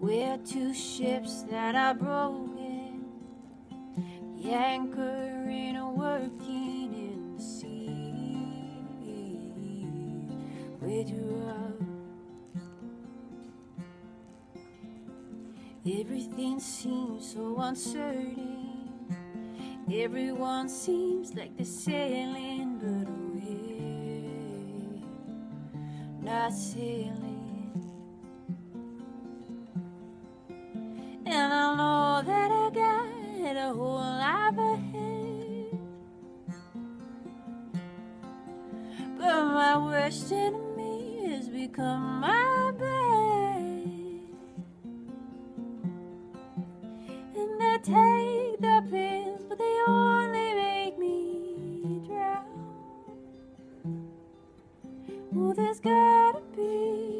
We're two ships that are broken, the ain't working in the sea. Too rough. Everything seems so uncertain. Everyone seems like they're sailing, but we're not sailing. My worst enemy has become my best. And I take the pills, but they only make me drown. Oh, there's gotta be